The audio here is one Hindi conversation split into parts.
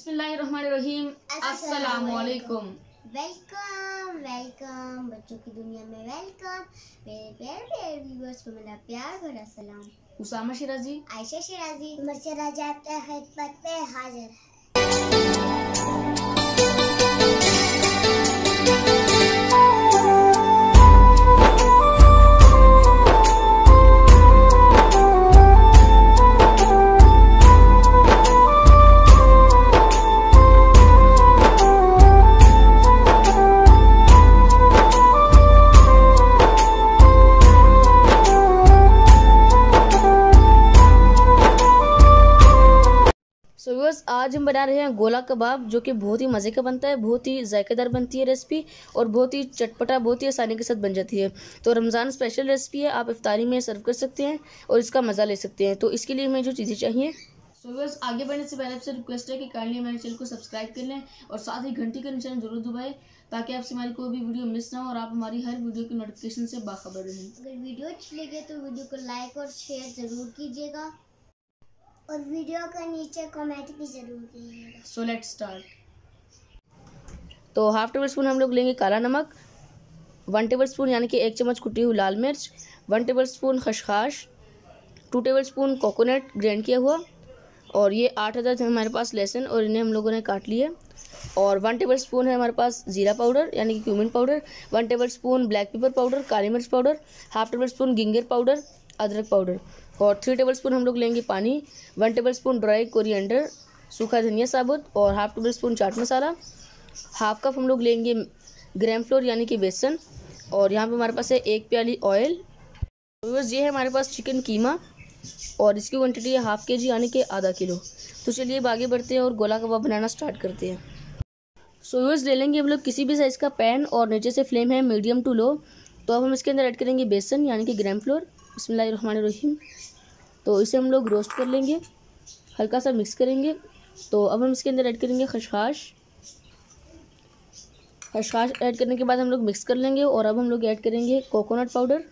बिस्मिल्लाहिर्रहमानिर्रहीम। अस्सलाम वालेकुम वेलकम वेलकम बच्चों की दुनिया में वेलकम। मेरे प्यारे प्यारे व्यूअर्स को मेरा प्यार भरा सलाम उसामा शिराजी। आयशा शिराजी। मर्शरा जाता खिदमत पे हाजिर है। आज हम बना रहे हैं गोला कबाब जो कि बहुत ही मज़े का बनता है बहुत ही जायकेदार बनती है रेसिपी और बहुत ही चटपटा बहुत ही आसानी के साथ बन जाती है। तो रमज़ान स्पेशल रेसिपी है आप इफ्तारी में सर्व कर सकते हैं और इसका मज़ा ले सकते हैं। तो इसके लिए हमें जो चीज़ें चाहिए। सो व्यूअर्स आगे बढ़ने से पहले आपसे रिक्वेस्ट है कि काइंडली हमारे चैनल को सब्सक्राइब कर लें और साथ ही घंटी का निशान ज़रूर दबाएँ ताकि आपसे हमारी कोई भी वीडियो मिस ना हो और आप हमारी हर वीडियो की नोटिफिकेशन से बाखबर रहें। अगर वीडियो अच्छी लगे तो वीडियो को लाइक और शेयर ज़रूर कीजिएगा। और वीडियो का नीचे कमेंट भी ज़रूर कीजिएगा। सो लेट स्टार्ट तो हाफ़ टेबल स्पून हम लोग लेंगे काला नमक वन टेबल स्पून यानी कि एक चम्मच कुटी हुई लाल मिर्च वन टेबल स्पून खशखाश two tablespoon coconut grind किया हुआ, और ये आठ हज़ार थे हमारे पास लहसुन और इन्हें हम लोगों ने काट लिए। और वन टेबल स्पून है हमारे पास ज़ीरा पाउडर, यानी कि cumin powder one tablespoon black pepper powder, काली मिर्च powder half tablespoon ginger powder अदरक पाउडर। और थ्री टेबल स्पून हम लोग लेंगे पानी one tablespoon dry coriander सूखा धनिया साबुत और हाफ़ टेबल स्पून चाट मसाला। हाफ़ कप हम लोग लेंगे ग्राम फ्लोर यानी कि बेसन। और यहाँ पे हमारे पास है एक प्याली ऑयल बस ये है हमारे पास चिकन कीमा और इसकी क्वांटिटी है हाफ़ के जी यानी कि आधा किलो। तो चलिए आगे बढ़ते हैं और गोला कबाब बनाना स्टार्ट करते हैं। सो यूज़ ले लेंगे हम लोग किसी भी साइज़ का पैन और नीचे से फ्लेम है मीडियम टू लो तो अब हम इसके अंदर ऐड करेंगे बेसन यानी कि ग्राम फ्लोर बिस्मिल्लाहिर्रहमानिर्रहीम। तो इसे हम लोग रोस्ट कर लेंगे हल्का सा मिक्स करेंगे। तो अब हम इसके अंदर ऐड करेंगे खशखाश। खशखाश ऐड करने के बाद हम लोग मिक्स कर लेंगे और अब हम लोग ऐड करेंगे कोकोनट पाउडर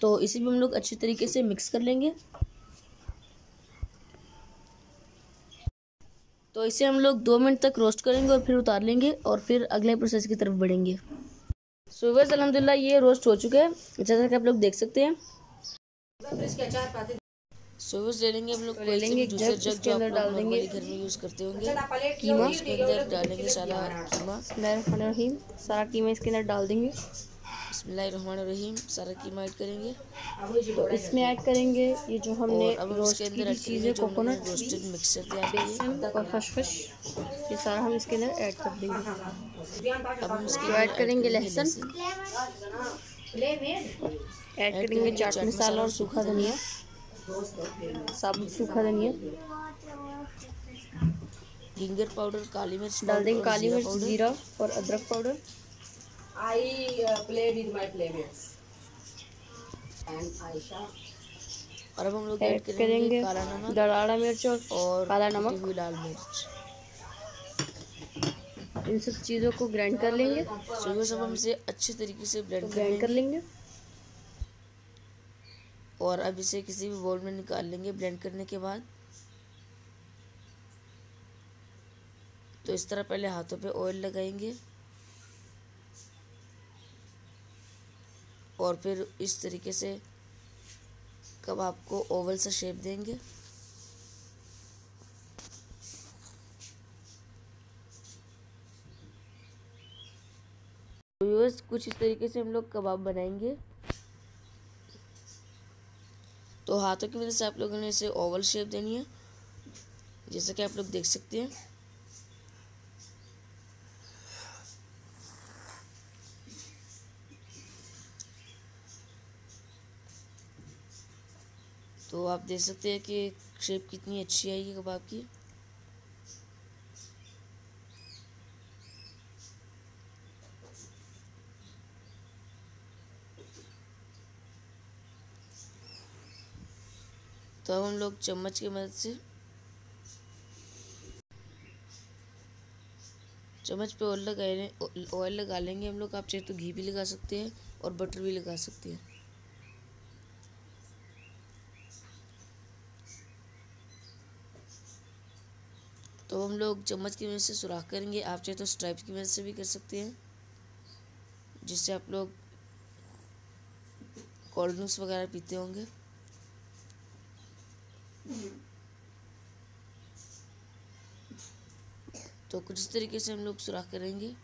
तो इसे भी हम लोग अच्छे तरीके से मिक्स कर लेंगे। तो इसे हम लोग दो मिनट तक रोस्ट करेंगे और फिर उतार लेंगे और फिर अगले प्रोसेस की तरफ़ बढ़ेंगे। सो से अलहमदिल्ला ये रोस्ट हो चुका है। जैसा कि आप लोग देख सकते हैं। सुबह ले लेंगे हम लोग ले लेंगे जग जिसके अंदर डाल देंगे। घर में यूज़ करते होंगे। कीमा इसके अंदर डालेंगे सारा कीमा? सारा कीमा इसके अंदर डाल देंगे। बिस्मिल्लाहिर्रहमानिर्रहीम सारा कीमा ऐड करेंगे। तो इसमें ऐड करेंगे ये जो हमने रोस्ट की चीज़ें कोकोनट रोस्टेड मिक्सर तैयार किए बेसन और खशखश ये सारा हम इसके अंदर ऐड कर देंगे। अब हम इसके तो ऐड करेंगे लहसुन। ऐड करेंगे चाट मसाला और सूखा धनिया। साबुत सूखा धनिया। गिंगर पाउडर काली मिर्च डाल देंगे काली मिर्च जीरा और अदरक powder. I uh, play with my playmates. And Aisha. और अब हम लोग ऐड करेंगे काला नमक दराड़ा मिर्च और और काला नमक। हुई लाल मिर्च। इन सब चीज़ों को ग्राइंड कर लेंगे। सुबह सब हम इसे अच्छे तरीके से ब्लेंड कर ग्राइंड कर लेंगे। लेंगे। और अब इसे किसी भी बोल में निकाल लेंगे ब्लेंड करने के बाद। तो इस तरह पहले हाथों पे ऑयल लगाएँगे। और फिर इस तरीके से कबाब को ओवल सा शेप देंगे। व्यूअर्स कुछ इस तरीके से हम लोग कबाब बनाएँगे। तो हाथों की मदद से आप लोगों ने इसे ओवल शेप देनी है, जैसा कि आप लोग देख सकते हैं। तो आप देख सकते हैं कि शेप कितनी अच्छी आएगी कबाब की तो अब हम लोग चम्मच की मदद से चम्मच पे ऑयल लगा ऑयल लगा लेंगे हम लोग। आप चाहे तो घी भी लगा सकते हैं और बटर भी लगा सकते हैं। तो हम लोग चम्मच की मदद से सुराख करेंगे। आप चाहे तो स्ट्राइप की मदद से भी कर सकते हैं, जिससे आप लोग कोल्ड ड्रिंक्स वगैरह पीते होंगे। तो कुछ इस तरीके से हम लोग सुराख करेंगे।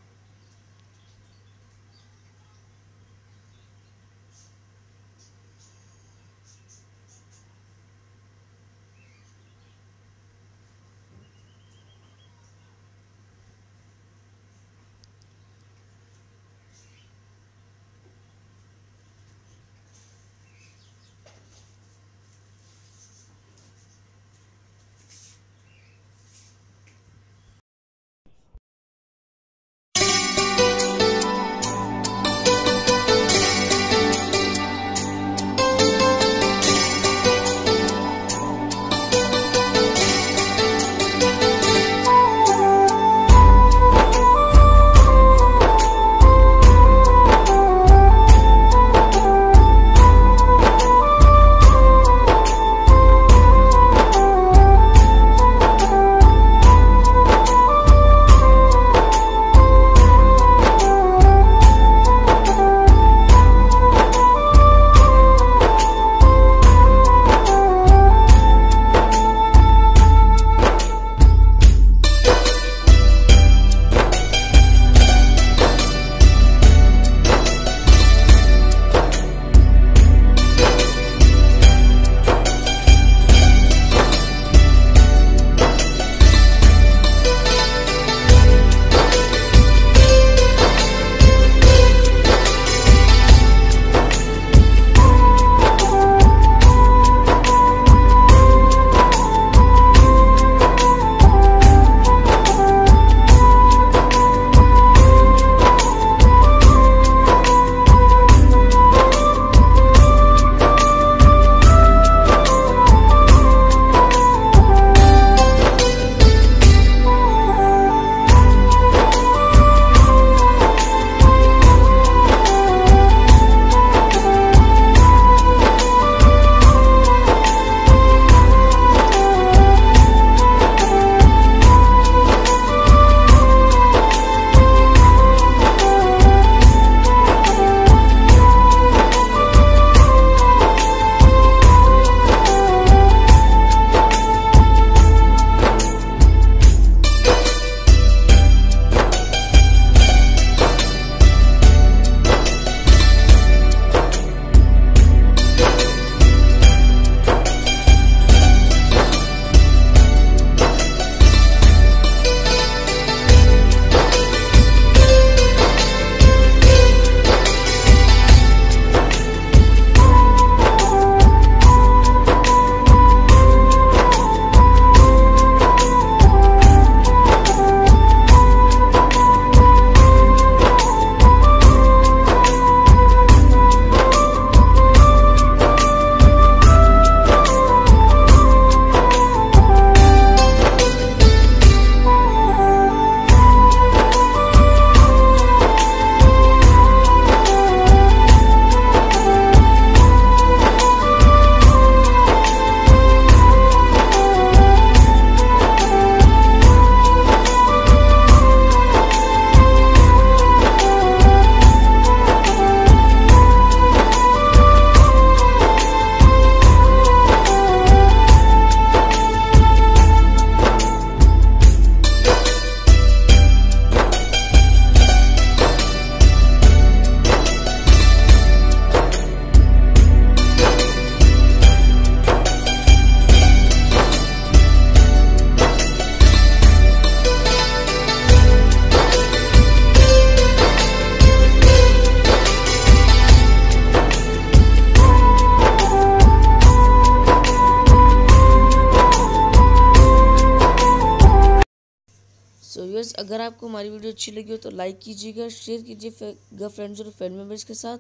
अगर आपको हमारी वीडियो अच्छी लगी हो तो लाइक कीजिएगा, शेयर कीजिएगा फ्रेंड्स और फैमिली मेंबर्स के साथ।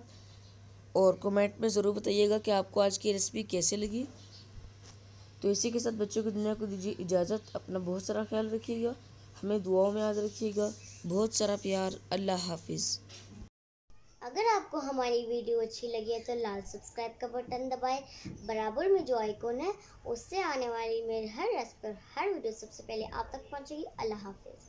और कमेंट में ज़रूर बताइएगा कि आपको आज की रेसिपी कैसे लगी। तो इसी के साथ बच्चों की दुनिया को दीजिए इजाज़त, अपना बहुत सारा ख्याल रखिएगा, हमें दुआओं में याद रखिएगा। बहुत सारा प्यार, अल्लाह हाफिज़। अगर आपको हमारी वीडियो अच्छी लगी है तो लाल सब्सक्राइब का बटन दबाएँ, बराबर में जो आइकॉन है, उससे आने वाली मेरे हर रेसिपी हर वीडियो सबसे पहले आप तक पहुंचेगी। अल्लाह हाफिज़।